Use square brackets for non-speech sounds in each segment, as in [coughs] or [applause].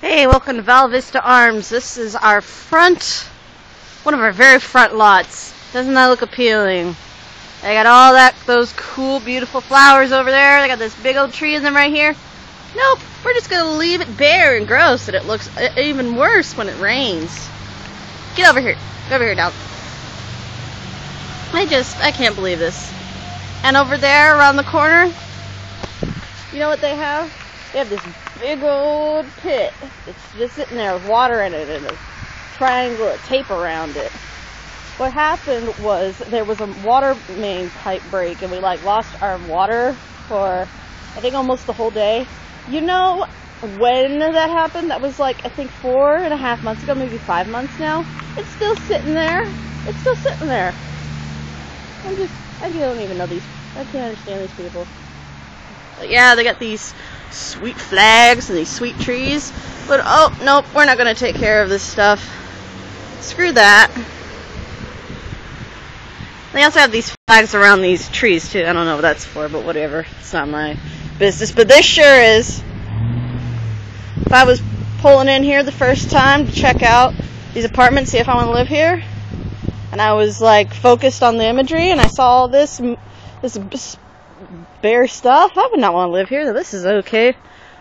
Hey, welcome to Valle Vista Arms. This is our front, one of our very front lots. Doesn't that look appealing? They got all that, those cool, beautiful flowers over there. They got this big old tree in them right here. Nope, we're just gonna leave it bare and gross, and it looks e- even worse when it rains. Get over here. Get over here, dog. I just, I can't believe this. And over there, around the corner, you know what they have? They have this big old pit. It's just sitting there with water in it and a triangle of tape around it. What happened was there was a water main pipe break and we like lost our water for I think almost the whole day. You know when that happened? That was like I think four and a half months ago, maybe five months now. It's still sitting there. It's still sitting there. I'm just I don't even know these I can't understand these people. But yeah, they got these sweet flags and these sweet trees. But oh, nope, we're not going to take care of this stuff. Screw that. They also have these flags around these trees too. I don't know what that's for, but whatever. It's not my business. But this sure is. If I was pulling in here the first time to check out these apartments, see if I want to live here, and I was like focused on the imagery, and I saw this this bare stuff, I would not want to live here. This is okay.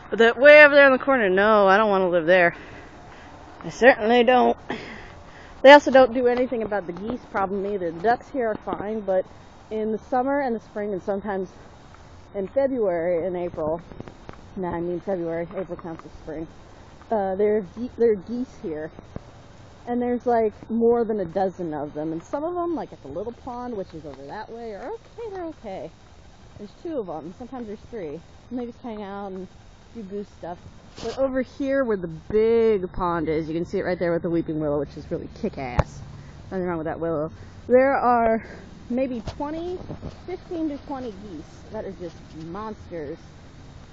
But that way over there in the corner, no, I don't want to live there. I certainly don't. They also don't do anything about the geese problem either. The ducks here are fine, but in the summer and the spring and sometimes in February and April, no, I mean February, April counts as spring, uh, there, there are geese here. And there's like more than a dozen of them. And some of them, like at the little pond, which is over that way, are okay, they're okay. There's two of them. Sometimes there's three. They just hang out and do goose stuff. But over here where the big pond is, you can see it right there with the weeping willow, which is really kick-ass. Nothing wrong with that willow. There are maybe 20, 15 to 20 geese that are just monsters.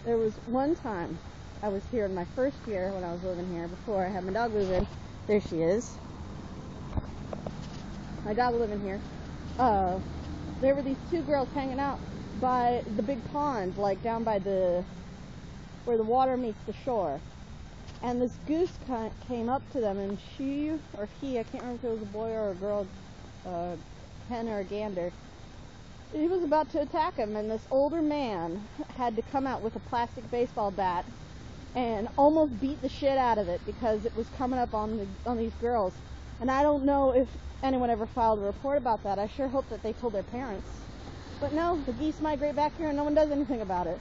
There was one time I was here in my first year when I was living here, before I had my dog move in. There she is. My dog living here. Uh, there were these two girls hanging out by the big pond, like down by the where the water meets the shore. And this goose came up to them, and she or he, I can't remember if it was a boy or a girl, a hen or a gander. He was about to attack him, and this older man had to come out with a plastic baseball bat and almost beat the shit out of it because it was coming up on the on these girls. And I don't know if anyone ever filed a report about that. I sure hope that they told their parents. But no, the geese migrate back here and no one does anything about it.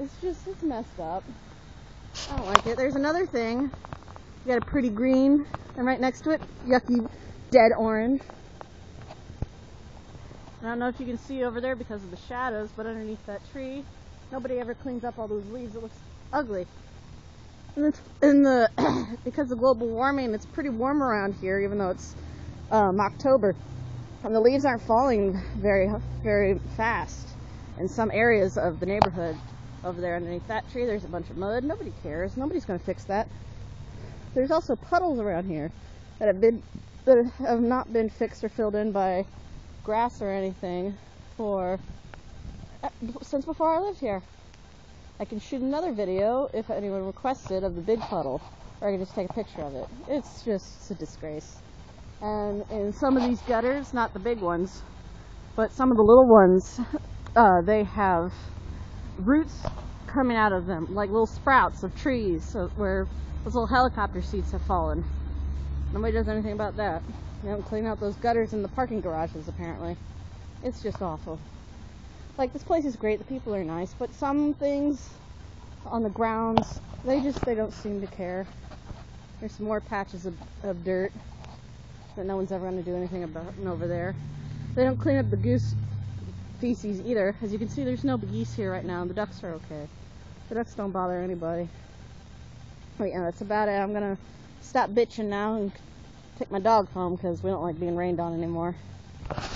It's just, it's messed up. I don't like it. There's another thing. You got a pretty green, and right next to it, yucky dead orange. I don't know if you can see over there because of the shadows, but underneath that tree, nobody ever cleans up all those leaves. It looks ugly. And it's in the [coughs] because of global warming, it's pretty warm around here, even though it's um, October and the leaves aren't falling very very fast in some areas of the neighborhood over there underneath that tree. There's a bunch of mud. Nobody cares. Nobody's going to fix that. There's also puddles around here that have been that have not been fixed or filled in by grass or anything for uh, since before I lived here. I can shoot another video if anyone requests it of the big puddle or I can just take a picture of it. It's just a disgrace and in some of these gutters, not the big ones, but some of the little ones, uh, they have roots coming out of them, like little sprouts of trees, so where those little helicopter seats have fallen. Nobody does anything about that. They don't clean out those gutters in the parking garages, apparently. It's just awful. Like, this place is great, the people are nice, but some things on the grounds, they just, they don't seem to care. There's some more patches of, of dirt that no one's ever going to do anything about over there. They don't clean up the goose feces either. As you can see, there's no geese here right now, and the ducks are okay. The ducks don't bother anybody. But yeah, that's about it. I'm going to stop bitching now and take my dog home because we don't like being rained on anymore.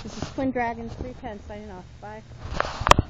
This is Twin Dragons 310 signing off. Bye.